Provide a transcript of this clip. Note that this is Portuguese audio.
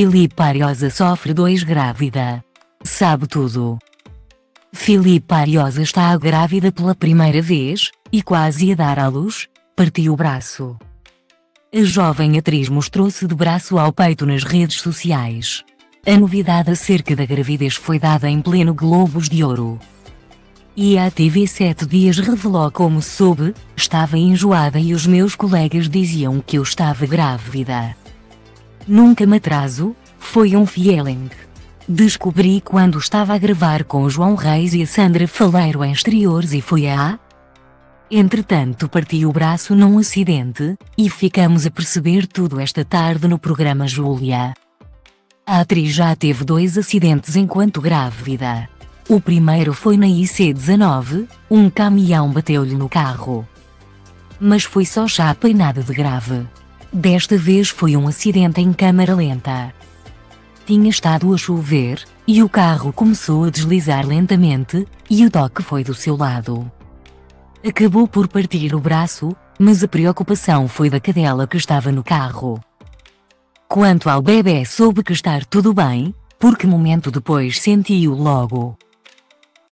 Filipe Ariosa sofre dois grávida. Sabe tudo. Filipe Ariosa está grávida pela primeira vez, e quase a dar à luz, partiu o braço. A jovem atriz mostrou-se de braço ao peito nas redes sociais. A novidade acerca da gravidez foi dada em pleno Globos de Ouro. E a TV 7 Dias revelou como soube, estava enjoada e os meus colegas diziam que eu estava grávida. Nunca me atraso, foi um feeling. Descobri quando estava a gravar com o João Reis e a Sandra Faleiro em exteriores e foi a Entretanto parti o braço num acidente, e ficamos a perceber tudo esta tarde no programa Júlia. A atriz já teve dois acidentes enquanto grávida. O primeiro foi na IC-19, um caminhão bateu-lhe no carro. Mas foi só chapa e nada de grave. Desta vez foi um acidente em câmara lenta. Tinha estado a chover, e o carro começou a deslizar lentamente, e o toque foi do seu lado. Acabou por partir o braço, mas a preocupação foi da cadela que estava no carro. Quanto ao bebê soube que estar tudo bem, porque momento depois sentiu logo.